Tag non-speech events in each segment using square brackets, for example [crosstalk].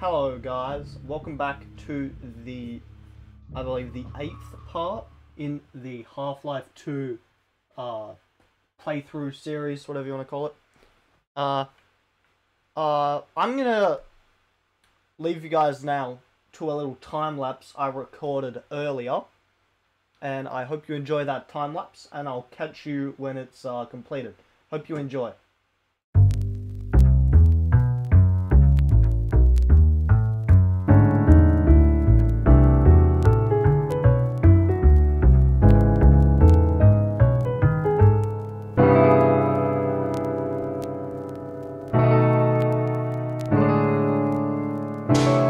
Hello, guys. Welcome back to the, I believe, the eighth part in the Half Life 2 uh, playthrough series, whatever you want to call it. Uh, uh, I'm gonna leave you guys now to a little time lapse I recorded earlier. And I hope you enjoy that time lapse, and I'll catch you when it's uh, completed. Hope you enjoy. So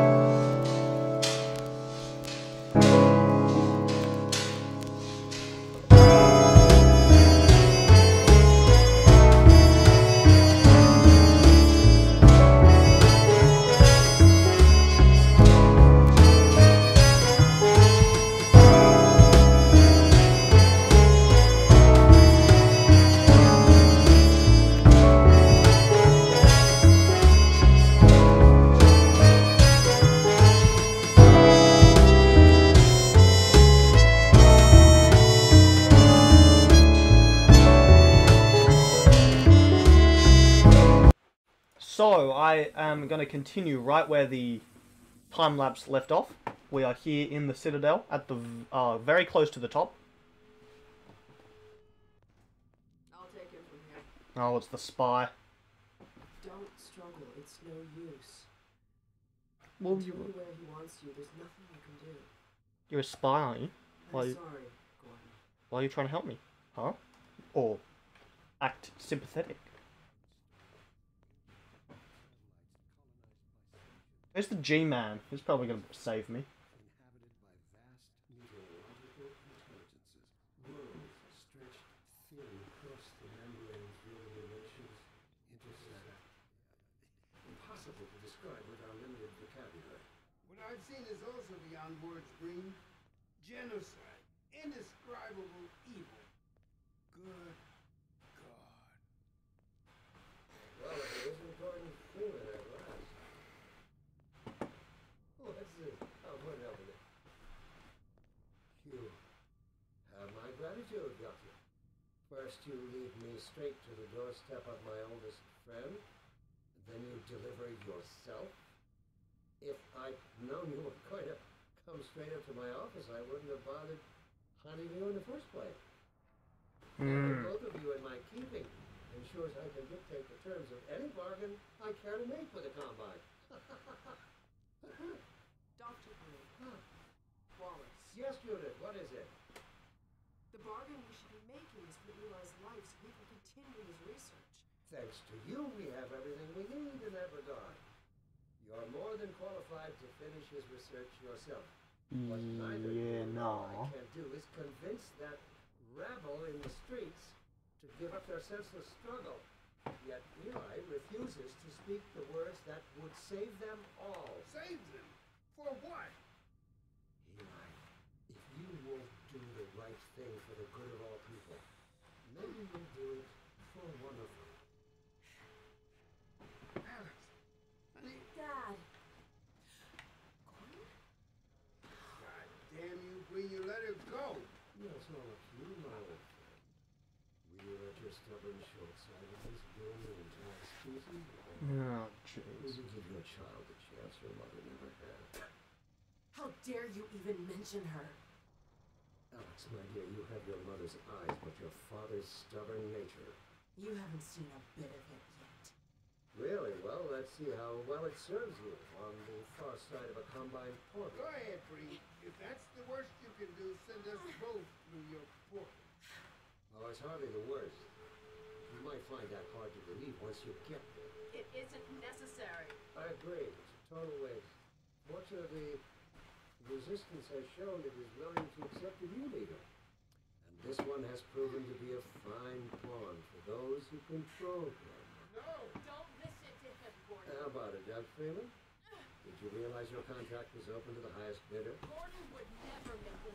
am going to continue right where the time lapse left off. We are here in the Citadel at the uh, very close to the top. I'll take it from here. Oh, it's the spy. Don't struggle. It's no use. Well, Until you where he wants you, there's nothing you can do. you're a spy, aren't you? I'm Why you- sorry, Gordon. Why are you trying to help me? Huh? Or act sympathetic? Where's the G-Man? He's probably going to save me. inhabited by vast meteorological intelligences. Worlds stretched thin across the membranes where the dimensions intersect. Impossible to describe with our limited vocabulary. What I've seen is also beyond words, Breen. Genocide. Indescribable evil. Good God. Well, if it isn't Gordon Freeman at last. What's this? Oh, what hell is it? You have my gratitude, Doctor. First you lead me straight to the doorstep of my oldest friend, then you deliver yourself. If I'd known you were going to come straight up to my office, I wouldn't have bothered hunting you in the first place. Hmm. both of you in my keeping ensures I can dictate the terms of any bargain I care to make with the Combine. Dr. Breen. Huh. Wallace. Yes, Judith, what is it? The bargain we should be making is for Eli's life so he can continue his research. Thanks to you, we have everything we need in that regard. You're more than qualified to finish his research yourself. What mm, neither Yeah, you nor no. I can do is convince that rabble in the streets to give up their senseless struggle. Yet Eli refuses to speak the words that would save them all. Save them. For what? Eli, if you won't do the right thing for the good of all people, maybe you'll do it for one of them. Alyx. Honey. Dad. God damn you, let her go. That's all up to you, my old friend. Will you let your stubborn short-sightedness ruin the entire species? Oh, Will jeez. you give your child the chance your mother never had? How dare you even mention her? Alyx, my dear, you have your mother's eyes, but your father's stubborn nature. You haven't seen a bit of it yet. Really? Well, let's see how well it serves you on the far side of a combine portal. Go ahead, Breen. If that's the worst you can do, send us both through your portal. Oh, it's hardly the worst. You might find that hard to believe once you get there. It isn't necessary. I agree. It's a total waste. Fortunately, the resistance has shown it is willing to accept a new leader. And this one has proven to be a fine pawn for those who control him. No. Don't listen to him, Gordon. How about it, Doug Freeman? Did you realize your contract was open to the highest bidder? Gordon would never make a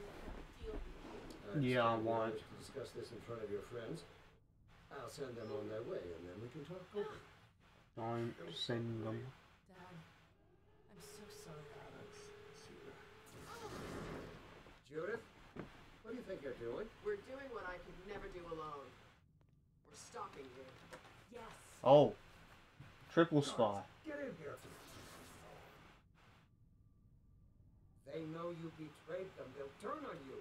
deal with you. yeah, I want. to discuss this in front of your friends. I'll send them on their way, and then we can talk over. I'm sending them. Dad, I'm so sorry. Judith, what do you think you're doing? We're doing what I could never do alone. We're stopping you. Yes. Oh. Triple spy. Get in here. They know you betrayed them. They'll turn on you.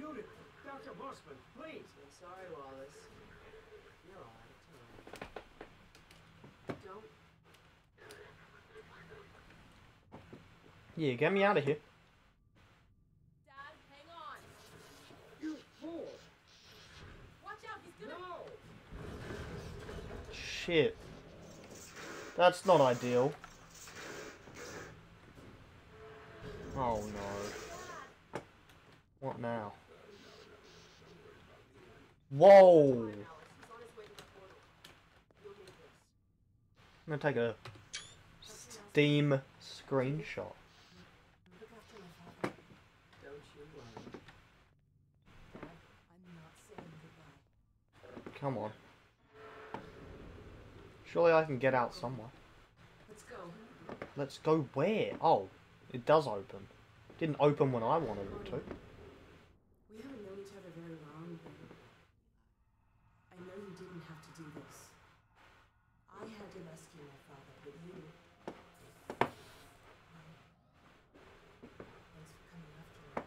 Judith, Dr. Mossman, please. I'm sorry, Wallace. You're all out of time. Don't. Yeah, get me out of here. Dad, hang on. You fool. Watch out, he's gonna. No. Shit. That's not ideal. Oh no. What now? Whoa! Alyx, he's on his way to the portal. You'll need this. I'm gonna take a Steam screenshot. Look after my father. Don't you worry. Dad, I'm not saying goodbye. Come on. Surely I can get out somewhere. Let's go. Let's go where? Oh, it does open. Didn't open when I wanted it to. We haven't known each other very long, I know you didn't have to do this. I had to rescue my father, but you. Thanks for coming after me.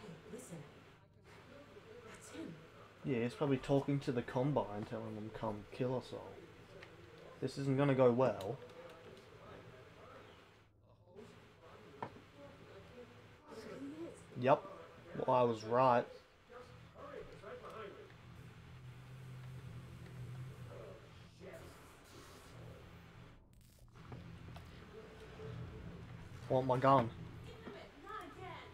Hey, listen. That's him. Yeah, he's probably talking to the Combine, telling them come kill us all. This isn't gonna go well. Yep. Well, I was right. Want my gun? Not again.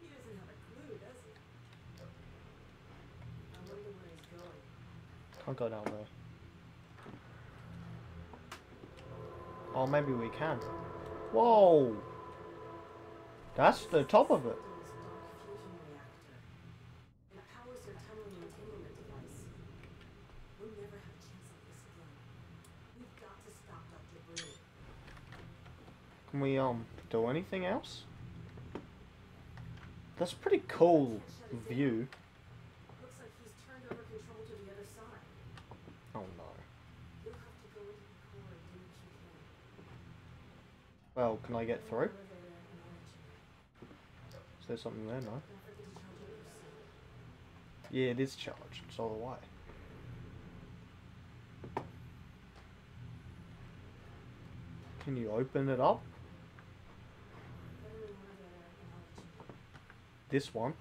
He doesn't have a clue, does he? I wonder where he's going. Can't go down there. Oh, maybe we can. Whoa! That's the top of it. Can we um do anything else? That's pretty cool view. Looks like he's turned over control to the other side. Oh no. You'll have to go into the core and do what you can. Well, can I get through? Is there something there? No. Yeah, it is charged. It's all the way. Can you open it up? This one.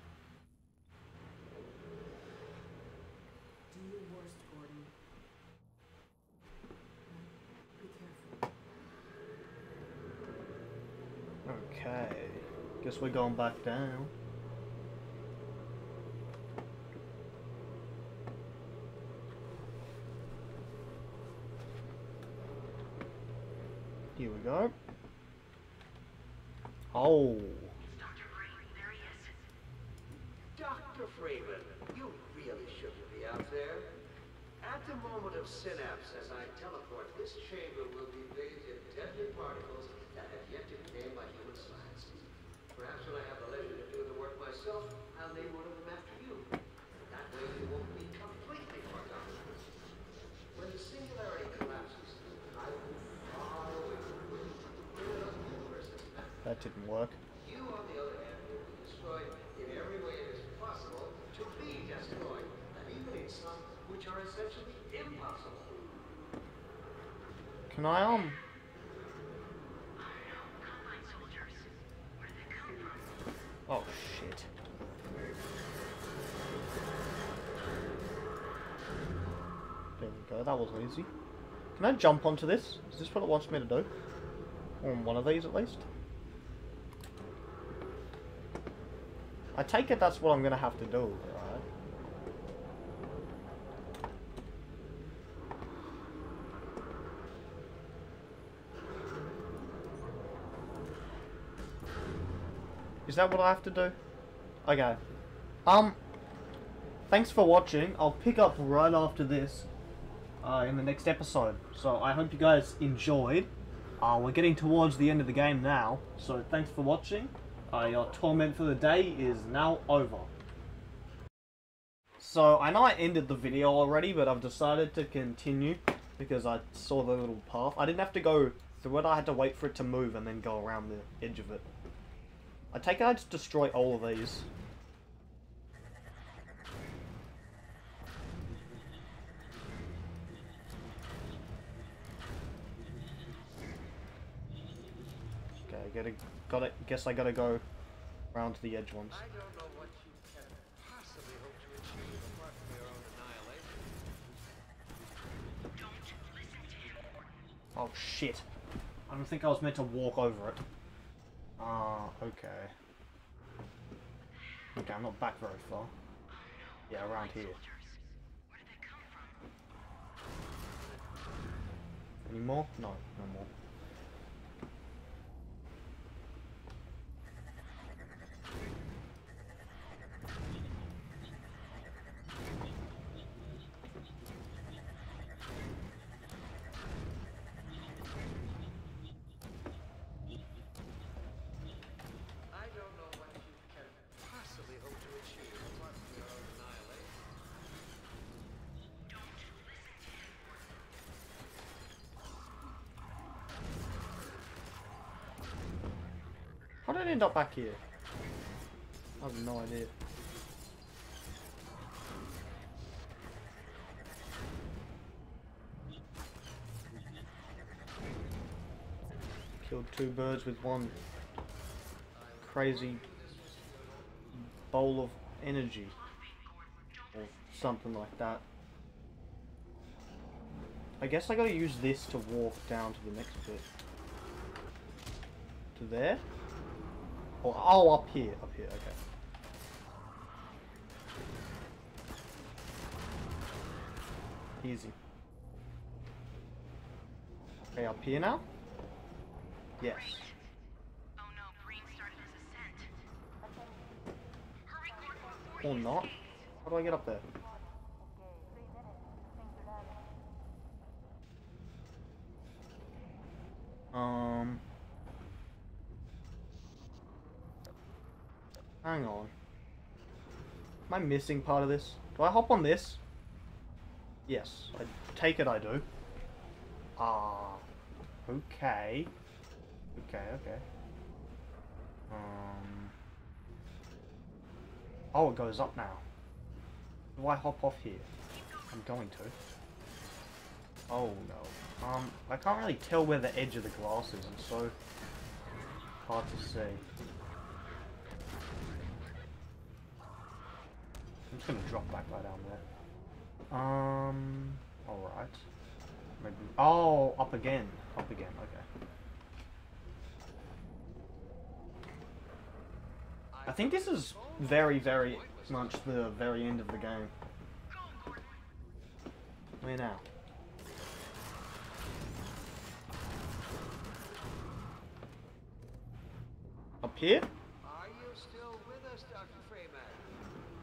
Do your worst, Gordon. Be careful. Okay. Guess we're going back down. Here we go. Oh. Dr. Freeman, you really shouldn't be out there. At the moment of synapse, as I teleport, this chamber will be bathed in deadly particles that have yet to be named by human science. Perhaps when I have the leisure to do the work myself, I'll name one of them after you. That way you won't be completely forgotten. When the singularity collapses, I will be far away from you. In universe, as a matter of That didn't work. you, on the other hand, will be destroyed in every way it is possible to be destroyed, and even in some which are essentially impossible. Can I um? That wasn't easy. Can I jump onto this? Is this what it wants me to do? On one of these at least? I take it that's what I'm gonna have to do, right? Is that what I have to do? Okay. Um, thanks for watching. I'll pick up right after this uh, in the next episode. So I hope you guys enjoyed. Uh, we're getting towards the end of the game now, so thanks for watching. Uh, your torment for the day is now over. So I know I ended the video already, but I've decided to continue because I saw the little path. I didn't have to go through it, I had to wait for it to move and then go around the edge of it. I take it I just destroy all of these. Gotta, gotta, guess I gotta go around to the edge ones. I don't know what you can possibly hope to achieve apart from your own annihilation. Oh shit. I don't think I was meant to walk over it. Ah, okay. Okay, I'm not back very far. Yeah, around here. Any more? No, no more. I don't know what you can possibly hope to achieve apart from your own annihilation. How did I end up back here? I have no idea. Killed two birds with one crazy bowl of energy. Or something like that. I guess I gotta use this to walk down to the next bit. To there? Oh, oh, up here, up here, okay. Easy. Okay, up here now? Yes. Oh no, started his ascent. Hurry, Gordon, Or not? How do I get up there? Um. Hang on. Am I missing part of this? Do I hop on this? Yes. I take it I do. Ah. okay. Okay, okay. Um. Oh, it goes up now. Do I hop off here? I'm going to. Oh no. Um, I can't really tell where the edge of the glass is. It's so hard to see. Just gonna drop back right down there. Um, alright. Maybe. Oh, up again. Up again, okay. I think this is very, very much the very end of the game. Where now? Up here? Are you still with us, Dr. Freeman?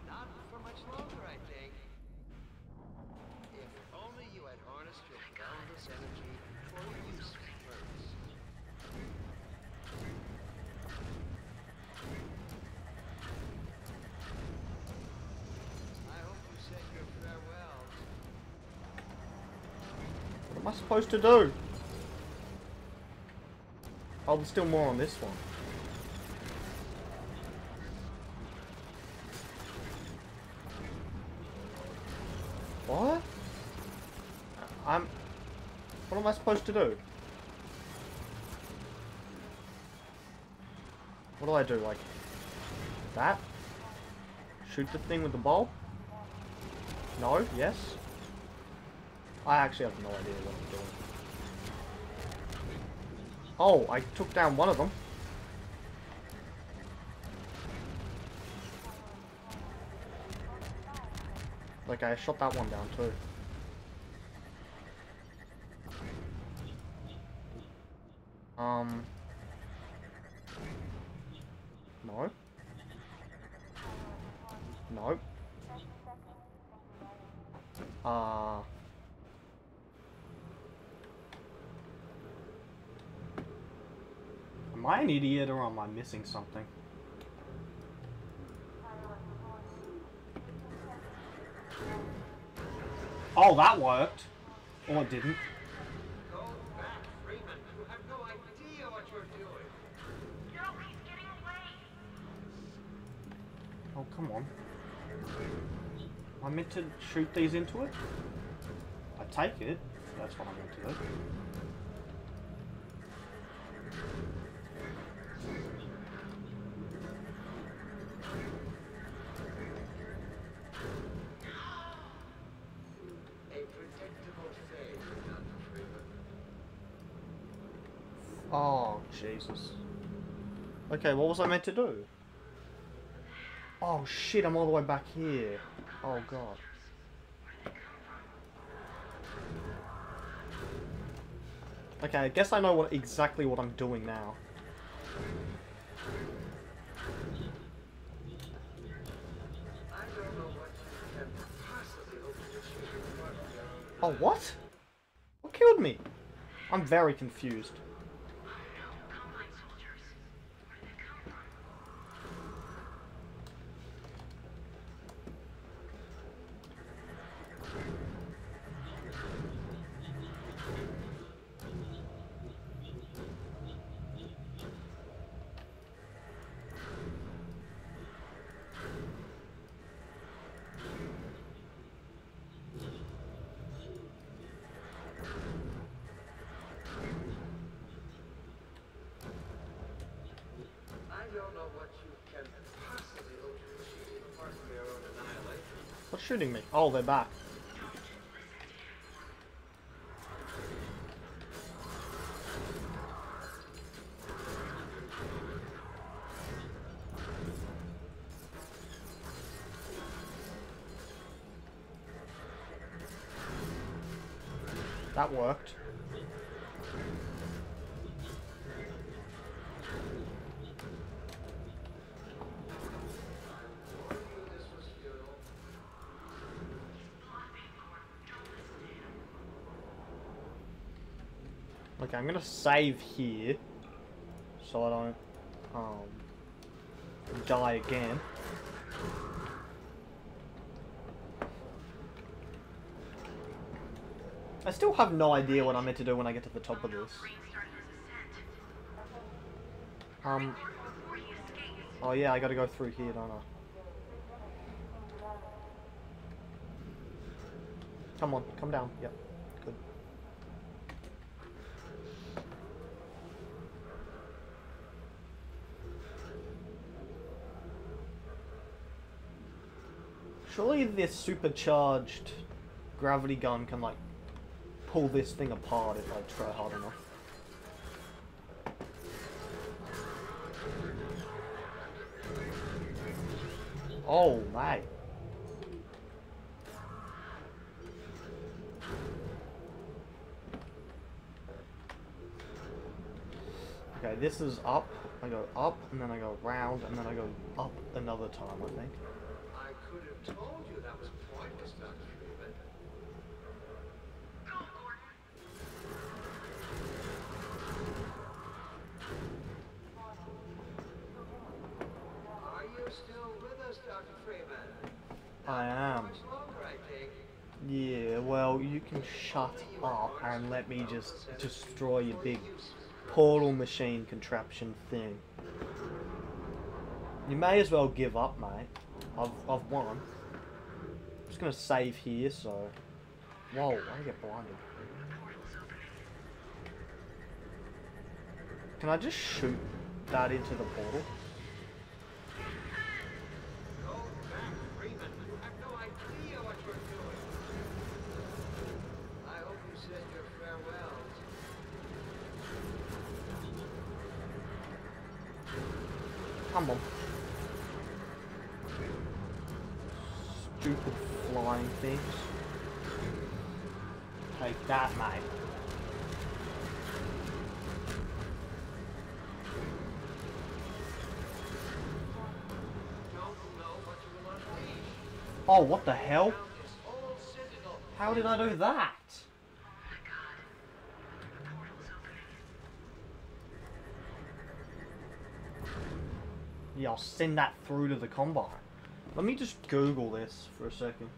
Not for much longer, I think. If only you had harnessed your boundless energy for a useful purpose. I hope you said your farewells. What am I supposed to do? Oh, there's still more on this one. What? I'm... What am I supposed to do? What do I do, like... That? Shoot the thing with the bow? No? Yes? I actually have no idea what I'm doing. Oh, I took down one of them. Like I shot that one down too. Um. No. No. Uh. Am I an idiot or am I missing something? Oh, that worked. Or it didn't. Oh, come on. I meant to shoot these into it? I take it. That's what I meant to do. Okay, what was I meant to do? Oh shit, I'm all the way back here. Oh god. Okay, I guess I know what exactly what I'm doing now. Oh, what? What killed me? I'm very confused. Combine soldiers. Where did they come from? I don't know what you can possibly hope to achieve apart from your own annihilation. What's shooting me? Oh, they're back. That worked. This was futile. Okay, I'm gonna save here so I don't um die again. I still have no idea what I'm meant to do when I get to the top of this. Um, oh yeah, I gotta go through here, don't I? Come on, come down. Yep, good. Surely this supercharged gravity gun can like pull this thing apart if I try hard enough. Oh, my. Okay, this is up. I go up, and then I go round, and then I go up another time, I think. I told you that was pointless, Dr. Freeman. Go, Gordon. Are you still with us, Dr. Freeman? I am. Much longer, I think. Yeah, well, you can shut up and let me just destroy your big portal machine contraption thing. You may as well give up, mate. I've, I've won. I'm just gonna save here, so... Whoa, I get blinded. Can I just shoot that into the portal? Oh, what the hell? How did I do that? Yeah, I'll send that through to the combine. Let me just Google this for a second.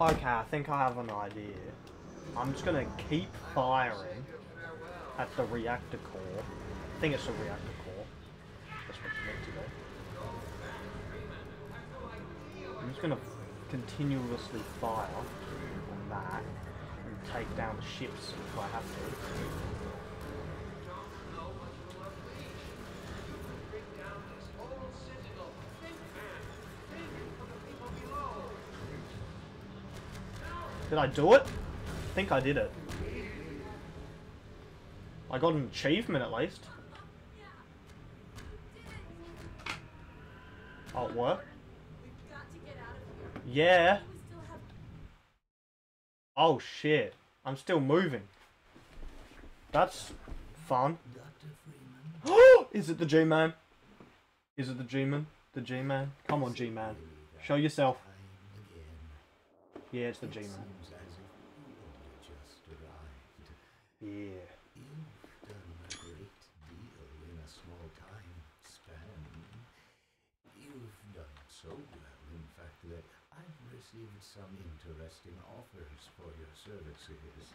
Okay, I think I have an idea. I'm just gonna keep firing at the reactor core. I think it's a reactor core. That's what meant to be. I'm just gonna continuously fire on that and take down the ships if I have to. Did I do it? I think I did it. I got an achievement at least. Oh, it worked? Yeah. Oh shit. I'm still moving. That's fun. [gasps] Is it the G-Man? Is it the G-Man? The G-Man? Come on, G-Man. Show yourself. Yeah, it's the It G-Man. seems as if you just arrived. Yeah. You've done a great deal in a small time span. You've done so well, in fact, that I've received some interesting offers for your services.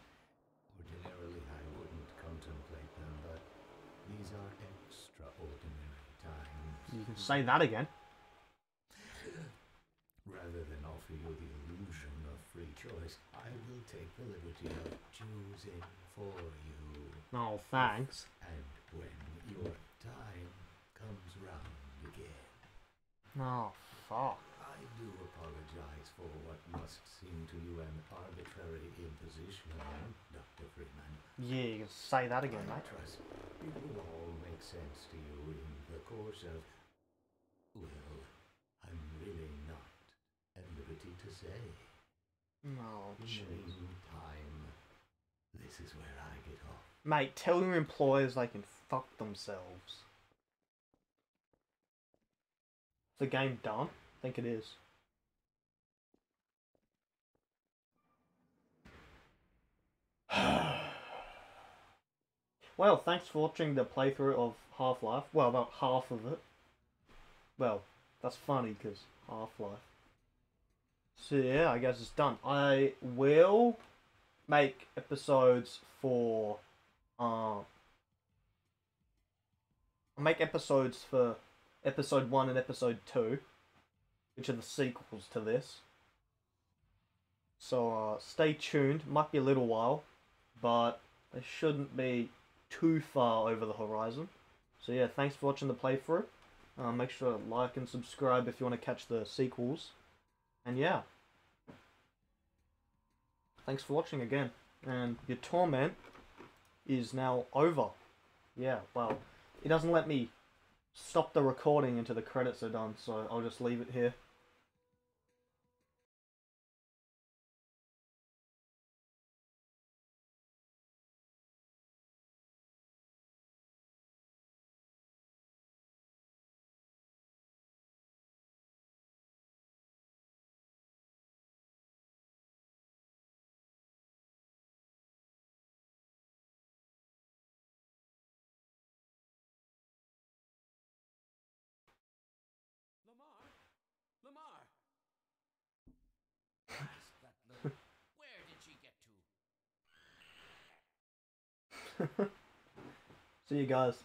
Ordinarily, I wouldn't contemplate them, but these are extraordinary times. You can say that again. Rather than offer you the choice, I will take the liberty of choosing for you. Oh, thanks. And when your time comes round again, Oh, fuck. I do apologize for what must seem to you an arbitrary imposition, Dr. Freeman. Yeah, you can say that again, I mate. trust it will all make sense to you in the course of. Well, I'm really not at liberty to say. Oh, meantime, this is where I get off. Mate, tell your employers they can fuck themselves. Is the game done? I think it is. well, thanks for watching the playthrough of Half-Life. Well, about half of it. Well, that's funny because Half-Life. So yeah, I guess it's done. I will make episodes for uh I'll make episodes for episode one and episode two, which are the sequels to this. So uh, stay tuned. Might be a little while, but they shouldn't be too far over the horizon. So yeah, thanks for watching the playthrough. Uh, make sure to like and subscribe if you want to catch the sequels. And yeah. Thanks for watching again. And your torment is now over. Yeah, well, it doesn't let me stop the recording until the credits are done, so I'll just leave it here. [laughs] See you guys.